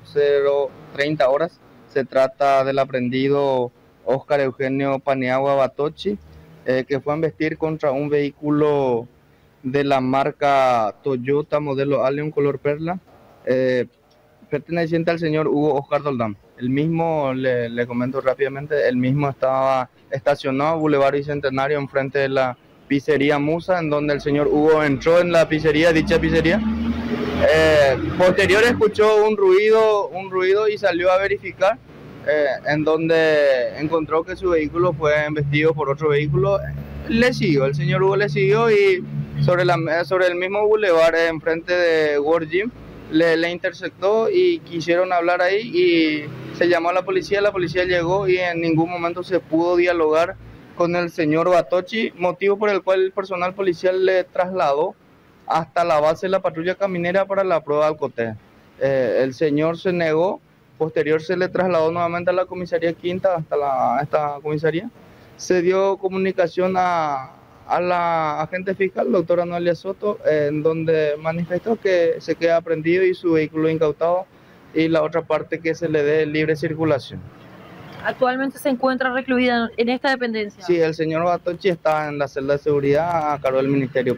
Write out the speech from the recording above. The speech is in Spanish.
kilómetro 030 horas. Se trata del aprendido Oscar Eugenio Paniagua Batochi, eh, que fue a investir contra un vehículo de la marca Toyota modelo Allion color perla, eh, perteneciente al señor Hugo Oscar Doldán. El mismo, le, le comento rápidamente, el mismo estaba estacionado Boulevard Bicentenario enfrente de la pizzería Musa, en donde el señor Hugo entró en la pizzería, dicha pizzería. Eh, posterior escuchó un ruido, un ruido y salió a verificar, eh, en donde encontró que su vehículo fue embestido por otro vehículo. Le siguió, el señor Hugo le siguió y sobre, la, sobre el mismo boulevard enfrente de World Gym le, le interceptó y quisieron hablar ahí y se llamó a la policía, la policía llegó y en ningún momento se pudo dialogar con el señor Batochi, motivo por el cual el personal policial le trasladó hasta la base de la patrulla caminera para la prueba del cote. Eh, el señor se negó, posterior se le trasladó nuevamente a la comisaría quinta, hasta la, esta comisaría. Se dio comunicación a, a la agente fiscal, doctora Noelia Soto, en donde manifestó que se queda aprendido y su vehículo incautado y la otra parte que se le dé libre circulación. Actualmente se encuentra recluida en esta dependencia. Sí, el señor Batochi está en la celda de seguridad a cargo del Ministerio